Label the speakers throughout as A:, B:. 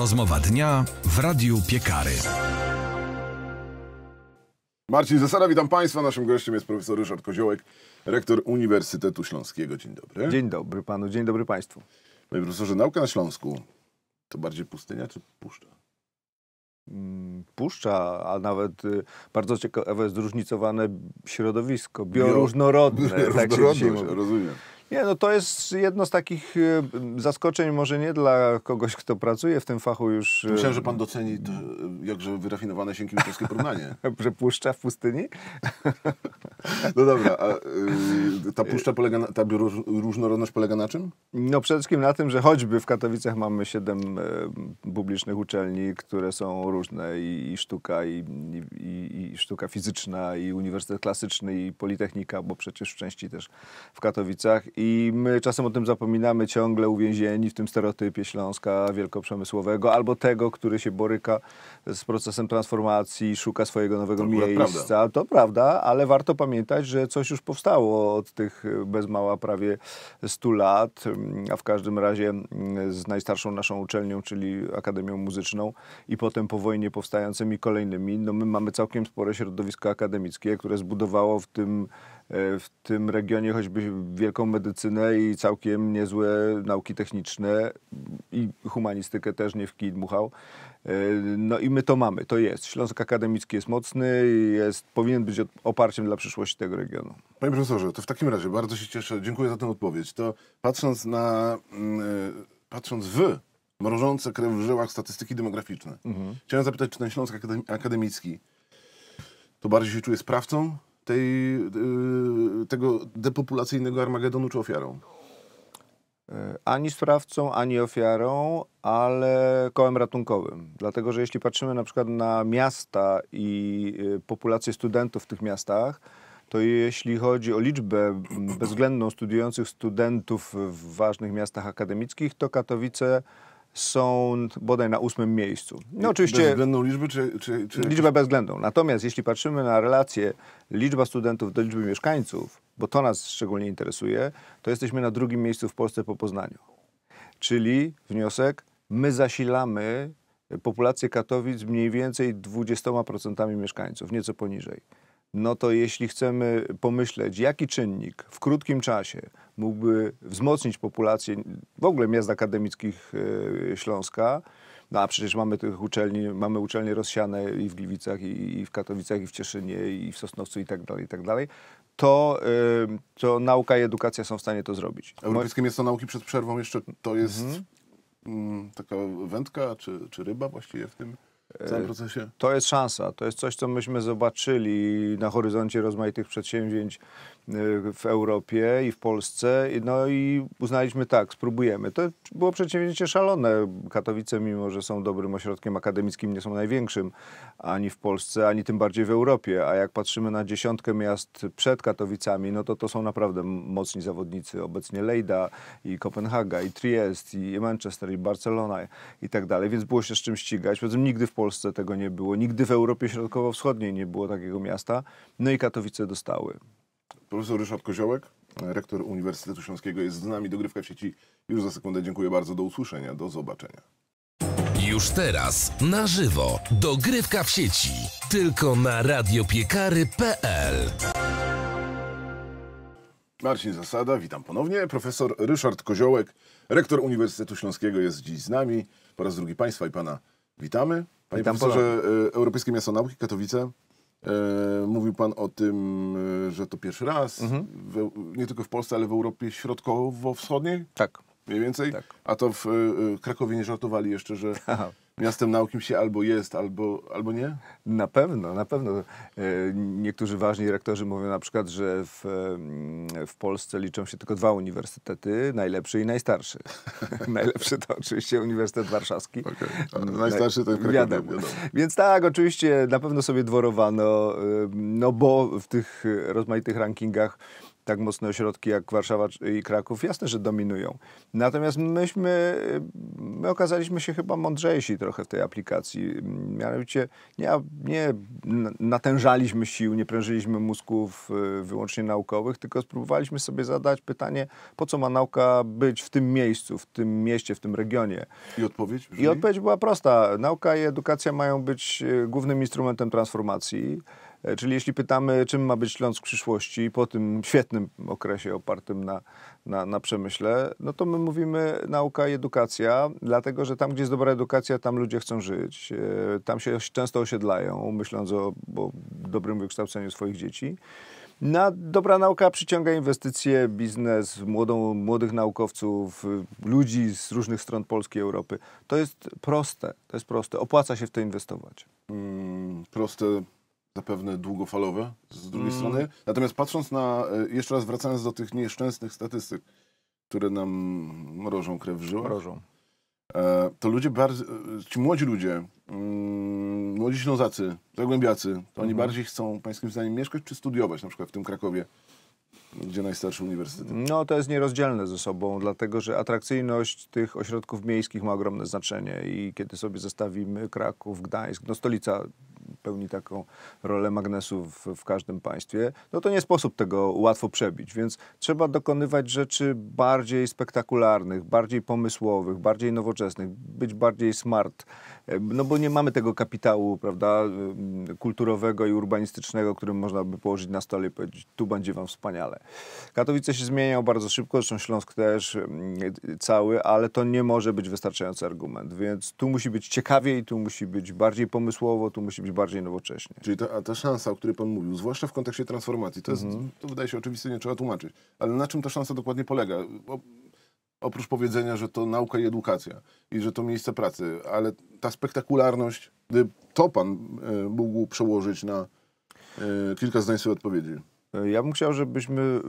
A: Rozmowa dnia w Radiu Piekary.
B: Marcin Zasada, witam Państwa. Naszym gościem jest profesor Ryszard Koziołek, rektor Uniwersytetu Śląskiego. Dzień dobry.
C: Dzień dobry panu, dzień dobry państwu.
B: Panie profesorze, nauka na Śląsku to bardziej pustynia czy puszcza?
C: Mm, Puszcza, a nawet y, bardzo ciekawe zróżnicowane środowisko, bioróżnorodne. tak się
B: rozumiem.
C: Nie, no to jest jedno z takich y, zaskoczeń, może nie dla kogoś, kto pracuje w tym fachu już, y,
B: Myślałem, że Pan doceni to, jakże wyrafinowane sienkiewiczowe porównanie.
C: że puszcza w pustyni.
B: No dobra, a y, ta puszcza polega na, ta bioróżnorodność polega na czym?
C: No przede wszystkim na tym, że choćby w Katowicach mamy siedem publicznych uczelni, które są różne i, i sztuka, i, i, i sztuka fizyczna, i Uniwersytet Klasyczny, i Politechnika, bo przecież w części też w Katowicach. I my czasem o tym zapominamy, ciągle uwięzieni w tym stereotypie Śląska wielkoprzemysłowego, albo tego, który się boryka z procesem transformacji, szuka swojego nowego
B: To
C: miejsca.
B: prawda.
C: To prawda, ale warto pamiętać, że coś już powstało od tych bez mała prawie 100 lat, a w każdym razie z najstarszą naszą uczelnią, czyli Akademią Muzyczną i potem po wojnie powstającymi kolejnymi. No my mamy całkiem spore środowisko akademickie, które zbudowało w tym, w tym regionie choćby wielką medycynę i całkiem niezłe nauki techniczne i humanistykę też nie w kij dmuchał. E, No i my to mamy, to jest. Śląsk akademicki jest mocny i jest, powinien być oparciem dla przyszłości tego regionu.
B: Panie profesorze, to w takim razie bardzo się cieszę, dziękuję za tę odpowiedź. To patrząc na, mm, y, patrząc w mrożące krew w żyłach statystyki demograficzne, chciałem zapytać, czy ten Śląsk akadem- akademicki to bardziej się czuje sprawcą tej, y, tego depopulacyjnego Armagedonu, czy ofiarą?
C: E, Ani sprawcą, ani ofiarą, ale kołem ratunkowym. Dlatego, że jeśli patrzymy na przykład na miasta i y, populację studentów w tych miastach, to jeśli chodzi o liczbę m, bezwzględną studiujących studentów w ważnych miastach akademickich, to Katowice są bodaj na ósmym miejscu. No oczywiście
B: Bezwzględną liczbę, czy... czy, czy
C: liczbę bezwzględną. Natomiast jeśli patrzymy na relację liczba studentów do liczby mieszkańców, bo to nas szczególnie interesuje, to jesteśmy na drugim miejscu w Polsce po Poznaniu. Czyli wniosek, my zasilamy populację Katowic mniej więcej 20% mieszkańców, nieco poniżej. No to jeśli chcemy pomyśleć, jaki czynnik w krótkim czasie mógłby wzmocnić populację w ogóle miast akademickich e, Śląska, no a przecież mamy tych uczelni, mamy uczelnie rozsiane i w Gliwicach, i, w Katowicach, i w Cieszynie, i w Sosnowcu, i tak dalej, i tak dalej, to, y, to nauka i edukacja są w stanie to zrobić.
B: Europejskie Miasto Nauki przed przerwą jeszcze to jest mm, taka wędka, czy, czy ryba właściwie w tym?
C: To jest szansa, to jest coś, co myśmy zobaczyli na horyzoncie rozmaitych przedsięwzięć w Europie i w Polsce. No i uznaliśmy tak, spróbujemy. To było przedsięwzięcie szalone. Katowice, mimo że są dobrym ośrodkiem akademickim, nie są największym ani w Polsce, ani tym bardziej w Europie. A jak patrzymy na dziesiątkę miast przed Katowicami, no to to są naprawdę mocni zawodnicy. Obecnie Lejda i Kopenhaga, i Triest, i Manchester, i Barcelona i tak dalej. Więc było się z czym ścigać. Poza tym nigdy w Polsce tego nie było. Nigdy w Europie Środkowo-Wschodniej nie było takiego miasta. No i Katowice dostały.
B: Profesor Ryszard Koziołek, rektor Uniwersytetu Śląskiego jest z nami. Dogrywka w sieci już za sekundę. Dziękuję bardzo. Do usłyszenia. Do zobaczenia.
A: Już teraz na żywo dogrywka w sieci. Tylko na radiopiekary.pl
B: Marcin Zasada, witam ponownie. Profesor Ryszard Koziołek, rektor Uniwersytetu Śląskiego jest dziś z nami. Po raz drugi Państwa i Pana witamy. Panie
C: Witam
B: profesorze, e, Europejskie Miasto Nauki Katowice. E, mówił Pan o tym, e, że to pierwszy raz,
C: Mhm.
B: w, nie tylko w Polsce, ale w Europie Środkowo-Wschodniej
C: Tak.
B: mniej więcej.
C: Tak.
B: A to w e, Krakowie nie żartowali jeszcze, że. Miastem nauki się albo jest, albo, albo nie?
C: Na pewno, na pewno. E, Niektórzy ważni rektorzy mówią na przykład, że w, em, w Polsce liczą się tylko dwa uniwersytety, najlepszy i najstarszy. najlepszy to oczywiście Uniwersytet Warszawski.
B: A najstarszy to Krakowie,
C: Wiadomo.
B: wiadomo.
C: Więc tak, oczywiście na pewno sobie dworowano, em, no bo w tych rozmaitych rankingach tak mocne ośrodki jak Warszawa i Kraków, jasne, że dominują. Natomiast myśmy my okazaliśmy się chyba mądrzejsi trochę w tej aplikacji. Mianowicie nie, nie natężaliśmy sił, nie prężyliśmy mózgów y, wyłącznie naukowych, tylko spróbowaliśmy sobie zadać pytanie, po co ma nauka być w tym miejscu, w tym mieście, w tym regionie.
B: I odpowiedź?
C: I odpowiedź była prosta. Nauka i edukacja mają być y, głównym instrumentem transformacji. E, czyli jeśli pytamy, czym ma być Śląsk w przyszłości, po tym świetnym okresie opartym na, na, na przemyśle, no to my mówimy nauka i edukacja, dlatego że tam, gdzie jest dobra edukacja, tam ludzie chcą żyć, e, tam się często osiedlają, myśląc o, o dobrym wykształceniu swoich dzieci. Na dobra nauka przyciąga inwestycje, biznes, młodą, młodych naukowców, ludzi z różnych stron Polski i Europy. To jest proste, to jest proste. Opłaca się w to inwestować.
B: Mm, proste zapewne długofalowe z drugiej mm. strony. Natomiast patrząc na, e, jeszcze raz wracając do tych nieszczęsnych statystyk, które nam mrożą krew w żyłach.
C: Mrożą.
B: E, to ludzie bardzo, e, ci młodzi ludzie, mm, młodzi Ślązacy, Zagłębiacy, to oni mhm. bardziej chcą, pańskim zdaniem, mieszkać czy studiować, na przykład w tym Krakowie, gdzie najstarszy uniwersytet?
C: No to jest nierozdzielne ze sobą, dlatego że atrakcyjność tych ośrodków miejskich ma ogromne znaczenie i kiedy sobie zestawimy Kraków, Gdańsk, no stolica pełni taką rolę magnesu w, w, każdym państwie, no to nie sposób tego łatwo przebić, więc trzeba dokonywać rzeczy bardziej spektakularnych, bardziej pomysłowych, bardziej nowoczesnych, być bardziej smart, no bo nie mamy tego kapitału, prawda, kulturowego i urbanistycznego, którym można by położyć na stole i powiedzieć, tu będzie wam wspaniale. Katowice się zmieniają bardzo szybko, zresztą Śląsk też cały, ale to nie może być wystarczający argument, więc tu musi być ciekawiej, tu musi być bardziej pomysłowo, tu musi być bardziej nowocześnie.
B: Czyli ta, ta szansa, o której Pan mówił, zwłaszcza w kontekście transformacji, to, jest, mhm. to wydaje się oczywiste, nie trzeba tłumaczyć. Ale na czym ta szansa dokładnie polega? oprócz powiedzenia, że to nauka i edukacja i że to miejsce pracy, ale ta spektakularność, gdyby to Pan e, mógł przełożyć na e, kilka zdań swojej odpowiedzi.
C: Ja bym chciał, żebyśmy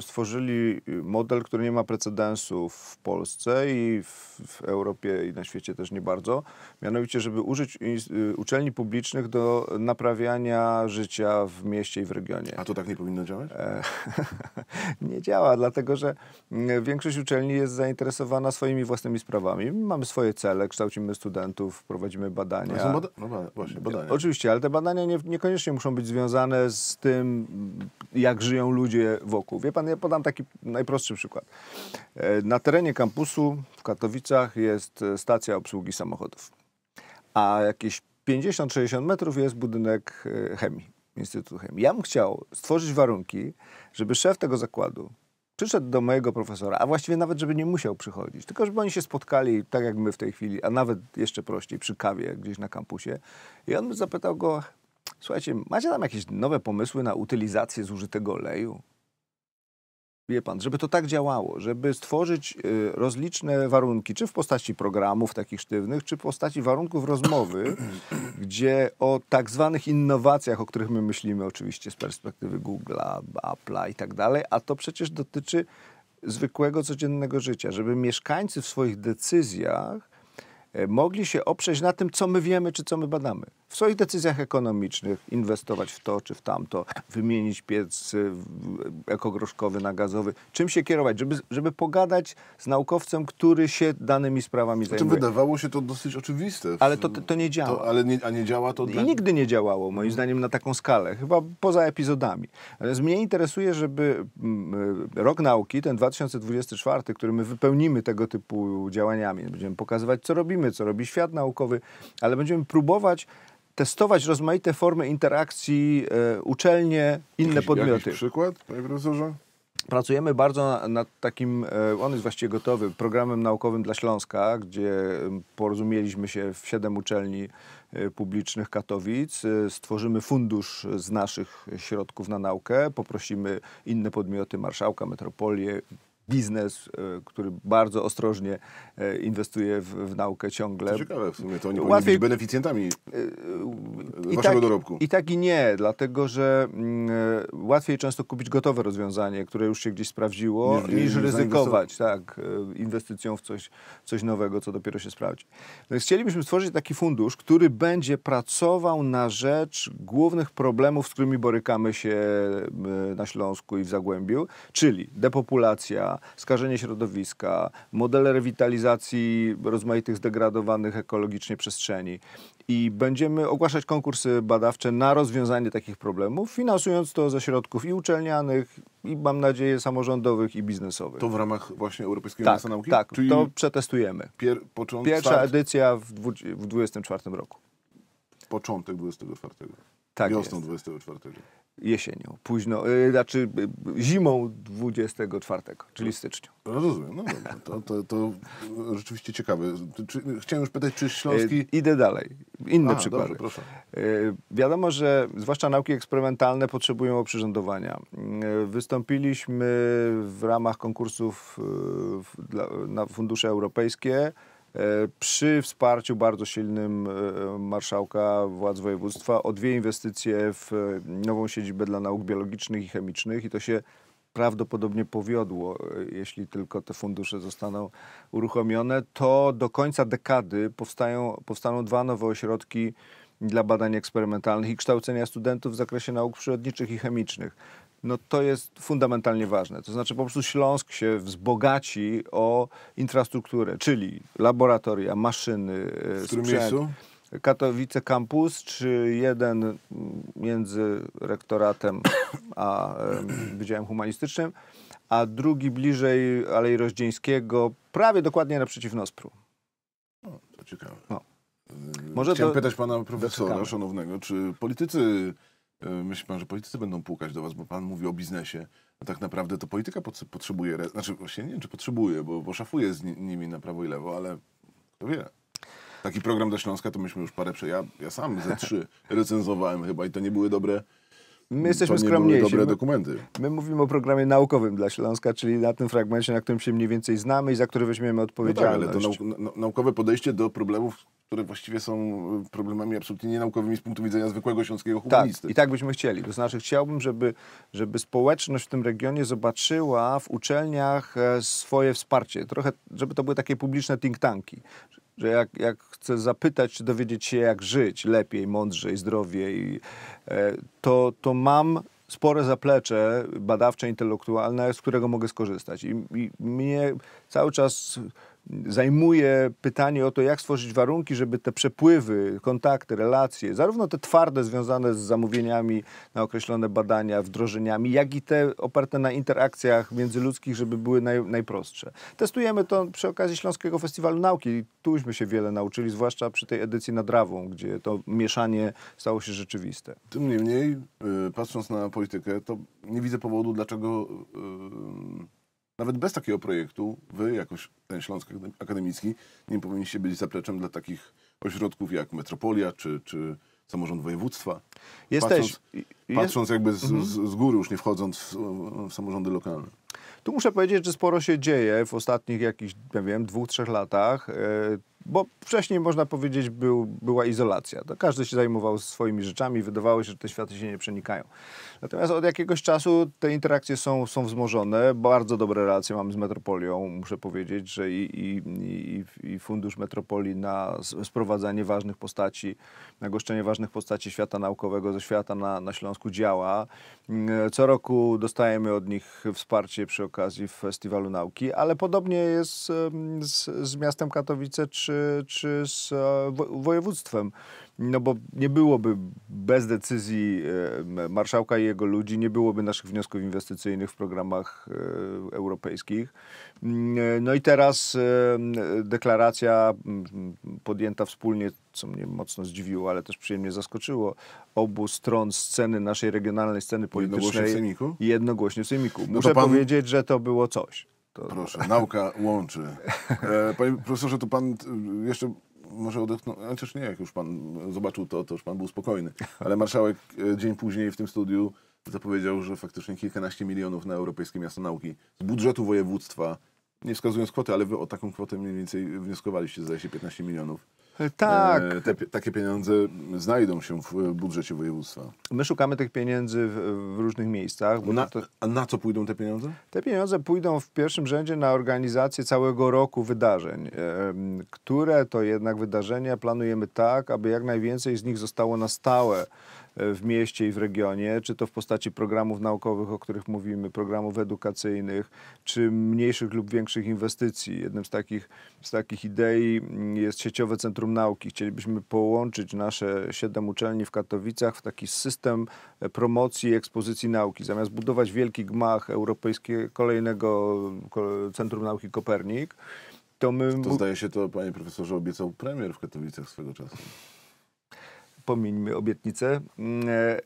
C: stworzyli model, który nie ma precedensów w Polsce i w, Europie i na świecie też nie bardzo. Mianowicie, żeby użyć y, uczelni publicznych do naprawiania życia w mieście i w regionie.
B: A to tak nie powinno działać? E,
C: nie działa, dlatego że mm, większość uczelni jest zainteresowana swoimi własnymi sprawami. Mamy swoje cele, kształcimy studentów, prowadzimy badania.
B: No, bada no właśnie, badania.
C: Oczywiście, ale te badania nie, niekoniecznie muszą być związane z tym, jak żyją ludzie wokół. Wie pan, ja podam taki najprostszy przykład. E, na terenie kampusu w Katowicach jest e, stacja obsługi samochodów, a jakieś 50-60 metrów jest budynek e, chemii, Instytutu Chemii. Ja bym chciał stworzyć warunki, żeby szef tego zakładu przyszedł do mojego profesora, a właściwie nawet, żeby nie musiał przychodzić, tylko żeby oni się spotkali tak jak my w tej chwili, a nawet jeszcze prościej przy kawie gdzieś na kampusie i on by zapytał go, Słuchajcie, macie tam jakieś nowe pomysły na utylizację zużytego oleju? Wie pan, żeby to tak działało, żeby stworzyć y, rozliczne warunki, czy w postaci programów takich sztywnych, czy w postaci warunków rozmowy, gdzie o tak zwanych innowacjach, o których my myślimy oczywiście z perspektywy Google'a, Apple'a i tak dalej, a to przecież dotyczy zwykłego, codziennego życia, żeby mieszkańcy w swoich decyzjach mogli się oprzeć na tym, co my wiemy, czy co my badamy w swoich decyzjach ekonomicznych inwestować w to czy w tamto, wymienić piec y, ekogroszkowy na gazowy, czym się kierować, żeby, żeby pogadać z naukowcem, który się danymi sprawami
B: zajmuje. Znaczy, wydawało się to dosyć oczywiste.
C: Ale to, to nie działa.
B: To, ale nie, a nie działa to...
C: I dla... nigdy nie działało, moim hmm. zdaniem, na taką skalę, chyba poza epizodami. Natomiast mnie interesuje, żeby mm, y, rok nauki, ten 2024, który my wypełnimy tego typu działaniami, będziemy pokazywać, co robimy, co robi świat naukowy, ale będziemy próbować testować rozmaite formy interakcji, e, uczelnie, inne jakiś, podmioty. Jakiś
B: przykład, panie profesorze?
C: Pracujemy bardzo nad takim, e, on jest właściwie gotowy, programem naukowym dla Śląska, gdzie porozumieliśmy się w siedem uczelni e, publicznych Katowic. Stworzymy fundusz z naszych środków na naukę, poprosimy inne podmioty, marszałka, metropolię, biznes, e, który bardzo ostrożnie e, inwestuje w, w naukę ciągle.
B: To ciekawe w sumie, to oni Łatwiej... być beneficjentami I waszego
C: tak,
B: dorobku.
C: I tak i nie, dlatego że mm, e, łatwiej często kupić gotowe rozwiązanie, które już się gdzieś sprawdziło, niż, niż ryzykować tak, inwestycją w coś, coś nowego, co dopiero się sprawdzi. Więc chcielibyśmy stworzyć taki fundusz, który będzie pracował na rzecz głównych problemów, z którymi borykamy się na Śląsku i w Zagłębiu, czyli depopulacja, środowiska, skażenie środowiska, modele rewitalizacji rozmaitych zdegradowanych ekologicznie przestrzeni. I będziemy ogłaszać konkursy badawcze na rozwiązanie takich problemów, finansując to ze środków i uczelnianych, i mam nadzieję samorządowych, i biznesowych.
B: To w ramach właśnie Europejskiego
C: tak,
B: Miasta Nauki?
C: tak,
B: Czyli
C: to przetestujemy.
B: pier, począt,
C: Pierwsza
B: start,
C: edycja w 2024 roku.
B: początek 24.
C: Tak
B: Wiosną
C: jest.
B: 24.
C: Jesienią, późno, y, znaczy y, zimą 24, czyli styczniu.
B: No, Rozumiem, no dobra. To, to, to rzeczywiście ciekawe. Czy, chciałem już pytać, czy Śląski...
C: Y, Idę dalej. Inne
B: A,
C: przykłady.
B: dobrze,
C: Wiadomo, że zwłaszcza nauki eksperymentalne potrzebują oprzyrządowania. Wystąpiliśmy w ramach konkursów na fundusze europejskie przy wsparciu bardzo silnym y, marszałka władz województwa o dwie inwestycje w y, nową siedzibę dla nauk biologicznych i chemicznych i to się prawdopodobnie powiodło, jeśli tylko te fundusze zostaną uruchomione, to do końca dekady powstają, powstaną dwa nowe ośrodki dla badań eksperymentalnych i kształcenia studentów w zakresie nauk przyrodniczych i chemicznych. No to jest fundamentalnie ważne. To znaczy po prostu Śląsk się wzbogaci o infrastrukturę, czyli laboratoria, maszyny, y,
B: W którym
C: sprzęt.
B: miejscu?
C: Katowice Campus, czy jeden między rektoratem a em, Wydziałem Humanistycznym, a drugi bliżej Alei Rozdzieńskiego, prawie dokładnie naprzeciw Nospru.
B: To ciekawe.
C: No. Może
B: Chciałem
C: to
B: pytać pana profesora
C: doczekamy.
B: szanownego, czy politycy, myśli pan, że politycy będą pukać do was, bo pan mówi o biznesie, a tak naprawdę to polityka pot- potrzebuje, znaczy właśnie nie wiem, czy potrzebuje, bo, bo szafuje z ni- nimi na prawo i lewo, ale kto wie. Taki program dla Śląska to myśmy już parę, prze... ja, ja sam ze trzy recenzowałem chyba i to nie były dobre,
C: my jesteśmy
B: to nie
C: skromniejsi.
B: dobre
C: My,
B: dokumenty.
C: my mówimy o programie naukowym dla Śląska, czyli na tym fragmencie, na którym się mniej więcej znamy i za który weźmiemy
B: No tak, ale
C: odpowiedzialność.
B: to nau- na- naukowe podejście do problemów, które właściwie są y, problemami absolutnie nienaukowymi z punktu widzenia zwykłego śląskiego
C: Tak,
B: humanisty.
C: i tak byśmy chcieli. To znaczy chciałbym, żeby, żeby społeczność w tym regionie zobaczyła w uczelniach e, swoje wsparcie. Trochę, żeby to były takie publiczne think tanki. Że jak, jak chcę zapytać, czy dowiedzieć się, jak żyć lepiej, mądrzej, zdrowiej, e, to, to mam spore zaplecze badawcze, intelektualne, z którego mogę skorzystać. I, I mnie cały czas zajmuje pytanie o to, jak stworzyć warunki, żeby te przepływy, kontakty, relacje, zarówno te twarde związane z zamówieniami na określone badania, wdrożeniami, jak i te oparte na interakcjach międzyludzkich, żeby były naj, najprostsze. Testujemy to przy okazji Śląskiego Festiwalu Nauki. Tuśmy się wiele nauczyli, zwłaszcza przy tej edycji nad Rawą, gdzie to mieszanie stało się rzeczywiste.
B: Tym niemniej, y, patrząc na politykę, to nie widzę powodu, dlaczego y, nawet bez takiego projektu wy, jakoś ten Śląsk Akademicki, nie powinniście być zapleczem dla takich ośrodków jak Metropolia czy, czy samorząd województwa.
C: Jesteś,
B: Patrząc,
C: jest, Mhm.
B: patrząc jakby z, z, z góry, już nie wchodząc w, w samorządy lokalne.
C: Tu muszę powiedzieć, że sporo się dzieje w ostatnich jakichś, nie wiem, dwóch, trzech latach, e, bo wcześniej można powiedzieć był, była izolacja. To każdy się zajmował swoimi rzeczami, wydawało się, że te światy się nie przenikają. Natomiast od jakiegoś czasu te interakcje są, są wzmożone. Bardzo dobre relacje mamy z Metropolią. Muszę powiedzieć, że i, i, i, i Fundusz Metropolii na sprowadzanie ważnych postaci, na goszczenie ważnych postaci świata naukowego ze świata na, na Śląsku działa. Mm, Co roku dostajemy od nich wsparcie przy okazji Festiwalu Nauki, ale podobnie jest em, z, z miastem Katowice czy, czy z e, wo- województwem. No bo nie byłoby bez decyzji e, marszałka i jego ludzi, nie byłoby naszych wniosków inwestycyjnych w programach e, europejskich. Mm, No i teraz deklaracja mm, podjęta wspólnie, co mnie mocno zdziwiło, ale też przyjemnie zaskoczyło, obu stron sceny, naszej regionalnej sceny
B: Jednogłośnie w
C: politycznej
B: Sejmiku?
C: jednogłośnie w Sejmiku.
B: No
C: Muszę
B: pan-
C: powiedzieć, że to było coś. To,
B: Proszę, nauka łączy. E, panie profesorze, to pan y, jeszcze może odetchnął, chociaż nie, jak już pan zobaczył to, to już pan był spokojny. Ale marszałek e, dzień później w tym studiu zapowiedział, że faktycznie kilkanaście milionów na Europejskie Miasto Nauki z budżetu województwa, nie wskazując kwoty, ale wy o taką kwotę mniej więcej wnioskowaliście, zdaje się 15 milionów.
C: Tak,
B: E, te, takie pieniądze znajdą się w e, budżecie województwa.
C: my szukamy tych pieniędzy w, w różnych miejscach.
B: Na,
C: to,
B: a na co pójdą te pieniądze?
C: Te pieniądze pójdą w pierwszym rzędzie na organizację całego roku wydarzeń, które to jednak wydarzenia planujemy tak, aby jak najwięcej z nich zostało na stałe e, w mieście i w regionie, czy to w postaci programów naukowych, o których mówimy, programów edukacyjnych, czy mniejszych lub większych inwestycji. Jednym z takich, z takich idei jest sieciowe centrum nauki. Chcielibyśmy połączyć nasze siedem uczelni w Katowicach w taki system promocji i ekspozycji nauki. Zamiast budować wielki gmach europejskiego kolejnego Centrum Nauki Kopernik, to my...
B: To zdaje się to, panie profesorze, obiecał premier w Katowicach swego czasu.
C: Pomińmy obietnicę. Mm, e,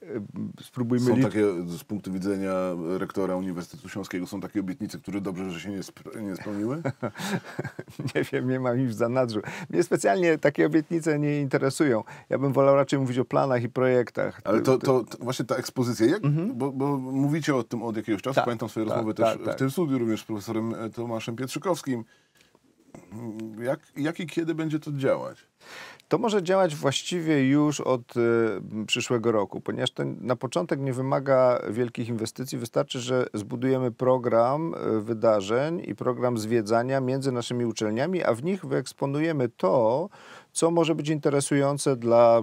C: spróbujmy...
B: Są takie, z punktu widzenia rektora Uniwersytetu Śląskiego, są takie obietnice, które dobrze, że się nie, sp nie spełniły?
C: nie wiem, nie mam ich w zanadrzu. Mnie specjalnie takie obietnice nie interesują. Ja bym wolał raczej mówić o planach i projektach.
B: Ale to, to, to właśnie ta ekspozycja, jak, mhm. bo, bo, mówicie o tym od jakiegoś czasu, tak, pamiętam swoje tak, rozmowy tak, też tak. w tym studiu, również z profesorem Tomaszem Pietrzykowskim. Jak, jak i kiedy będzie to działać?
C: To może działać właściwie już od y, przyszłego roku, ponieważ to na początek nie wymaga wielkich inwestycji. Wystarczy, że zbudujemy program y, wydarzeń i program zwiedzania między naszymi uczelniami, a w nich wyeksponujemy to, co może być interesujące dla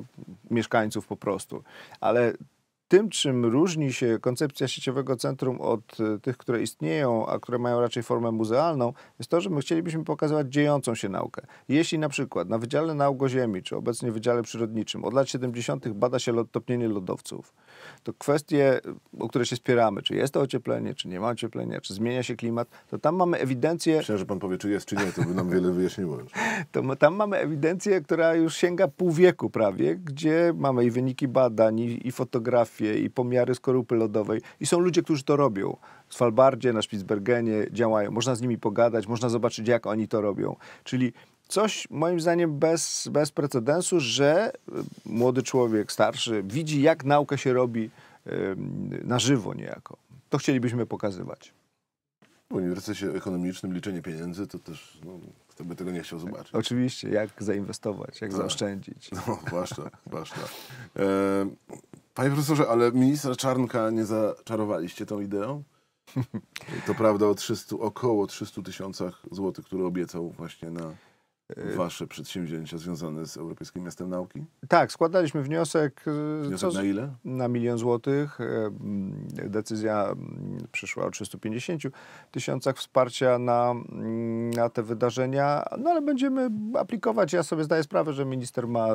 C: mieszkańców po prostu. Ale tym, czym różni się koncepcja sieciowego centrum od e, tych, które istnieją, a które mają raczej formę muzealną, jest to, że my chcielibyśmy pokazywać dziejącą się naukę. Jeśli na przykład na Wydziale Nauk o Ziemi, czy obecnie Wydziale Przyrodniczym od lat 70. bada się topnienie lodowców, to kwestie, o które się spieramy, czy jest to ocieplenie, czy nie ma ocieplenia, czy zmienia się klimat, to tam mamy ewidencję...
B: Myślę, że pan powie, czy jest, czy nie, to by nam wiele wyjaśniło już.
C: To tam mamy ewidencję, która już sięga pół wieku prawie, gdzie mamy i wyniki badań, i, i i pomiary skorupy lodowej. I są ludzie, którzy to robią. W Svalbardzie, na Spitsbergenie działają. Można z nimi pogadać, można zobaczyć, jak oni to robią. Czyli coś moim zdaniem bez, bez precedensu, że y, młody człowiek, starszy, widzi jak nauka się robi na żywo niejako. To chcielibyśmy pokazywać.
B: W Uniwersytecie Ekonomicznym liczenie pieniędzy to też, no, kto by tego nie chciał zobaczyć.
C: Oczywiście, jak zainwestować, jak tak. zaoszczędzić.
B: No, zwłaszcza, zwłaszcza. E, panie profesorze, ale ministra Czarnka nie zaczarowaliście tą ideą? To prawda o 300, około 300 tysiącach złotych, które obiecał właśnie na wasze przedsięwzięcia związane z Europejskim Miastem Nauki?
C: Tak, składaliśmy wniosek.
B: Y, wniosek co, na ile?
C: Na milion złotych. Y, decyzja przyszła o 350 tysiącach wsparcia na, na te wydarzenia, no ale będziemy aplikować. Ja sobie zdaję sprawę, że minister ma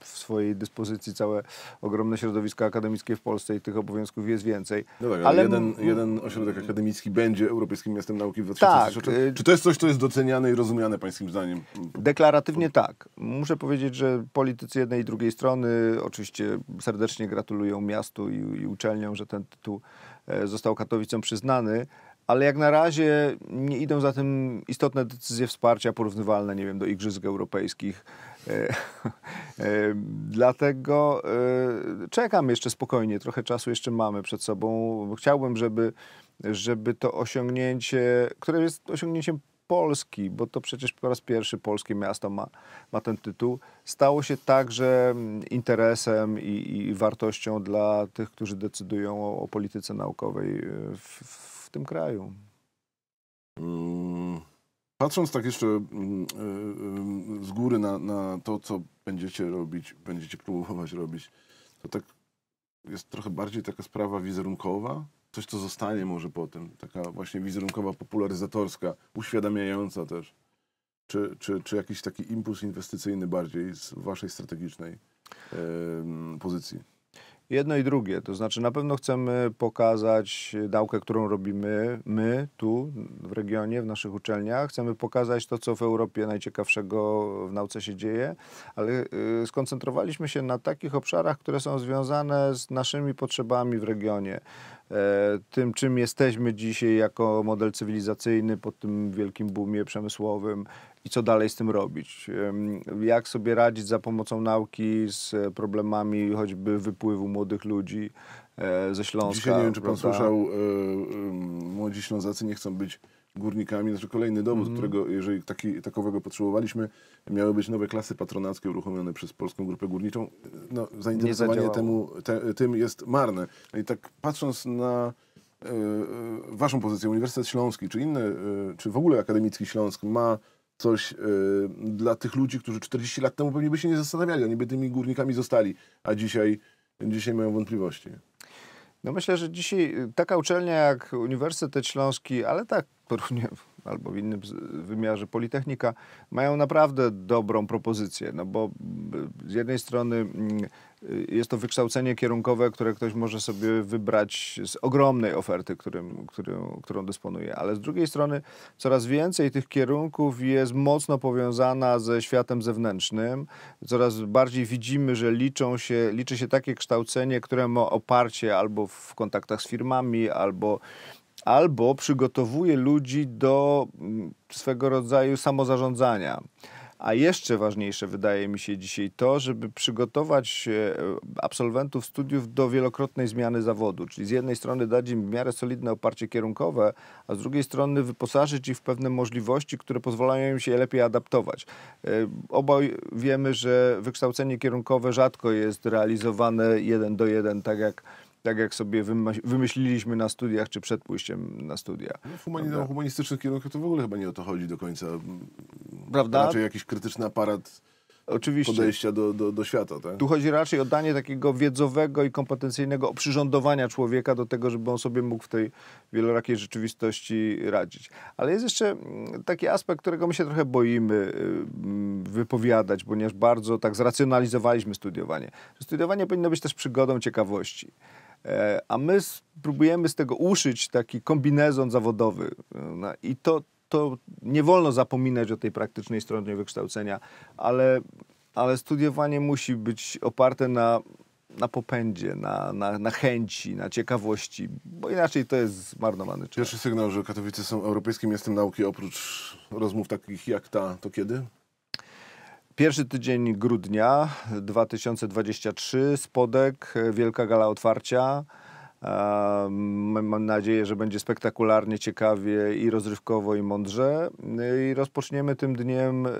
C: w swojej dyspozycji całe ogromne środowisko akademickie w Polsce i tych obowiązków jest więcej.
B: No tak, ale, ale jeden, jeden ośrodek akademicki będzie Europejskim Miastem Nauki w 2016. Tak. Czy to jest coś, co jest doceniane i rozumiane pańskim zdaniem?
C: Deklaratywnie tak. Muszę powiedzieć, że politycy jednej i drugiej strony oczywiście serdecznie gratulują miastu i, i uczelniom, że ten tytuł e, został Katowicom przyznany, ale jak na razie nie idą za tym istotne decyzje wsparcia porównywalne, nie wiem, do Igrzysk Europejskich. E, e, dlatego czekam jeszcze spokojnie, trochę czasu jeszcze mamy przed sobą. Chciałbym, żeby, żeby to osiągnięcie, które jest osiągnięciem Polski, bo to przecież po raz pierwszy polskie miasto ma, ma ten tytuł, stało się także mm, interesem i, i wartością dla tych, którzy decydują o, o polityce naukowej e, w, w, tym kraju.
B: Mm, patrząc tak jeszcze mm, e, e, z góry na, na to, co będziecie robić, będziecie próbować robić, to tak jest trochę bardziej taka sprawa wizerunkowa, coś, co zostanie może potem. Taka właśnie wizerunkowa, popularyzatorska, uświadamiająca też. Czy, czy, czy jakiś taki impuls inwestycyjny bardziej z waszej strategicznej yy, pozycji?
C: Jedno i drugie. To znaczy, na pewno chcemy pokazać naukę, którą robimy my tu w regionie, w naszych uczelniach. Chcemy pokazać to, co w Europie najciekawszego w nauce się dzieje, ale y, skoncentrowaliśmy się na takich obszarach, które są związane z naszymi potrzebami w regionie. E, tym, czym jesteśmy dzisiaj jako model cywilizacyjny po tym wielkim boomie przemysłowym i co dalej z tym robić. Jak sobie radzić za pomocą nauki z problemami choćby wypływu młodych ludzi e, ze Śląska.
B: Dzisiaj nie wiem, czy pan prawda? słyszał, e, młodzi Ślązacy nie chcą być górnikami. Znaczy kolejny dowód, mm. którego, jeżeli taki, takowego potrzebowaliśmy, miały być nowe klasy patronackie uruchomione przez Polską Grupę Górniczą. No, zainteresowanie temu, te, tym jest marne. No I tak patrząc na y, waszą pozycję, Uniwersytet Śląski, czy inny, y, czy w ogóle Akademicki Śląsk ma coś y, dla tych ludzi, którzy 40 lat temu pewnie by się nie zastanawiali, oni by tymi górnikami zostali, a dzisiaj dzisiaj mają wątpliwości?
C: No myślę, że dzisiaj taka uczelnia jak Uniwersytet Śląski, ale tak albo w innym wymiarze Politechnika, mają naprawdę dobrą propozycję, no bo z jednej strony mm, jest to wykształcenie kierunkowe, które ktoś może sobie wybrać z ogromnej oferty, którym, którą, którą dysponuje, ale z drugiej strony coraz więcej tych kierunków jest mocno powiązana ze światem zewnętrznym. Coraz bardziej widzimy, że liczą się, liczy się takie kształcenie, które ma oparcie albo w kontaktach z firmami, albo albo przygotowuje ludzi do mm, swego rodzaju samozarządzania. A jeszcze ważniejsze wydaje mi się dzisiaj to, żeby przygotować e, absolwentów studiów do wielokrotnej zmiany zawodu. Czyli z jednej strony dać im w miarę solidne oparcie kierunkowe, a z drugiej strony wyposażyć ich w pewne możliwości, które pozwalają im się lepiej adaptować. E, obaj wiemy, że wykształcenie kierunkowe rzadko jest realizowane jeden do jeden, tak jak tak jak sobie wymyśliliśmy na studiach, czy przed pójściem na studia.
B: No, w humani- humanistycznych kierunkach to w ogóle chyba nie o to chodzi do końca.
C: Prawda?
B: Raczej jakiś krytyczny aparat
C: Oczywiście.
B: podejścia do, do, do świata. Tak?
C: Tu chodzi raczej o danie takiego wiedzowego i kompetencyjnego oprzyrządowania człowieka do tego, żeby on sobie mógł w tej wielorakiej rzeczywistości radzić. Ale jest jeszcze mm, taki aspekt, którego my się trochę boimy y, mm, wypowiadać, ponieważ bardzo tak zracjonalizowaliśmy studiowanie. Studiowanie powinno być też przygodą ciekawości. E, a my spróbujemy z tego uszyć taki kombinezon zawodowy. No I to, to nie wolno zapominać o tej praktycznej stronie wykształcenia, ale, ale studiowanie musi być oparte na, na popędzie, na, na, na chęci, na ciekawości, bo inaczej to jest zmarnowany czas.
B: Pierwszy sygnał, że Katowice są europejskim miastem nauki, oprócz rozmów takich jak ta, to kiedy?
C: Pierwszy tydzień grudnia 2023, Spodek, Wielka Gala Otwarcia. Mam nadzieję, że będzie spektakularnie, ciekawie i rozrywkowo i mądrze. I rozpoczniemy tym dniem e,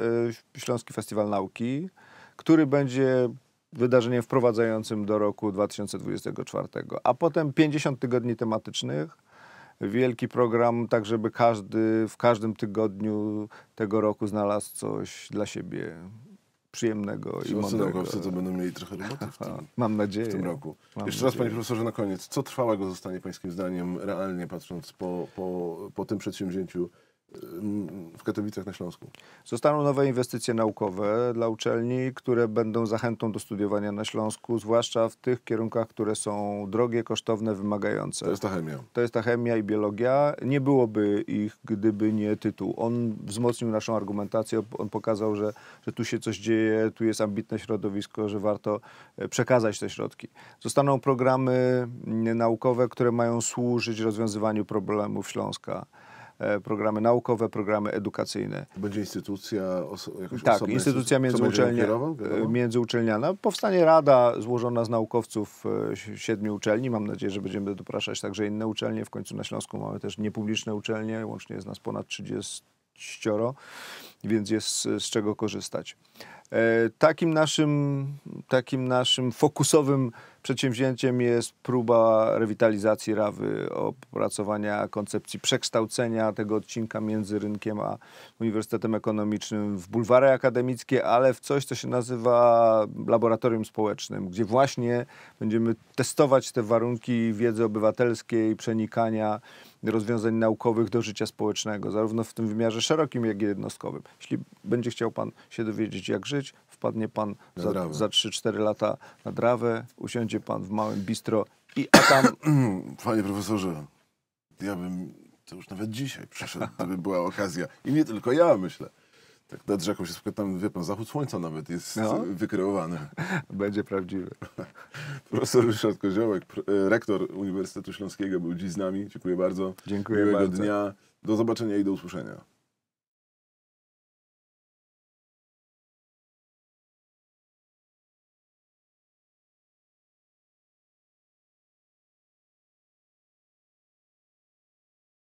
C: Śląski Festiwal Nauki, który będzie wydarzeniem wprowadzającym do roku 2024. A potem 50 tygodni tematycznych, wielki program, tak żeby każdy w każdym tygodniu tego roku znalazł coś dla siebie przyjemnego
B: i
C: mądrego.
B: naukowcy to będą mieli trochę roboty w tym,
C: Mam nadzieję.
B: W tym roku.
C: Mam
B: Jeszcze raz, panie profesorze, na koniec. Co trwałego zostanie pańskim zdaniem, realnie patrząc po, po, po tym przedsięwzięciu w Katowicach na Śląsku.
C: Zostaną nowe inwestycje naukowe dla uczelni, które będą zachętą do studiowania na Śląsku, zwłaszcza w tych kierunkach, które są drogie, kosztowne, wymagające.
B: To jest ta chemia.
C: To jest ta chemia i biologia. Nie byłoby ich, gdyby nie tytuł. On wzmocnił naszą argumentację, on pokazał, że, że tu się coś dzieje, tu jest ambitne środowisko, że warto e, przekazać te środki. Zostaną programy naukowe, które mają służyć rozwiązywaniu problemów Śląska. E, programy naukowe, programy edukacyjne.
B: Będzie instytucja jakoś
C: Tak, instytucja międzyuczelnia, e, międzyuczelniana. Powstanie rada złożona z naukowców e, siedmiu uczelni. Mam nadzieję, że będziemy dopraszać także inne uczelnie. W końcu na Śląsku mamy też niepubliczne uczelnie, łącznie jest nas ponad 30, więc jest z czego korzystać. Takim naszym, takim naszym fokusowym Przedsięwzięciem jest próba rewitalizacji Rawy, opracowania koncepcji przekształcenia tego odcinka między rynkiem a Uniwersytetem Ekonomicznym w bulwary akademickie, ale w coś, co się nazywa laboratorium społecznym, gdzie właśnie będziemy testować te warunki wiedzy obywatelskiej, przenikania rozwiązań naukowych do życia społecznego, zarówno w tym wymiarze szerokim, jak i jednostkowym. Jeśli będzie chciał Pan się dowiedzieć, jak żyć, wpadnie Pan za, za 3-4 lata na drawę, usiądzie Pan w małym bistro i a tam...
B: Panie profesorze, ja bym to już nawet dzisiaj przyszedł, gdyby była okazja. I nie tylko ja, myślę. Tak nad rzeką się spotkać, tam wie pan, zachód słońca nawet jest no. wykreowany.
C: Będzie prawdziwy.
B: Profesor Ryszard Koziołek, e, rektor Uniwersytetu Śląskiego był dziś z nami. Dziękuję bardzo.
C: Dziękuję
B: Miłego
C: bardzo.
B: dnia. Do zobaczenia i do usłyszenia.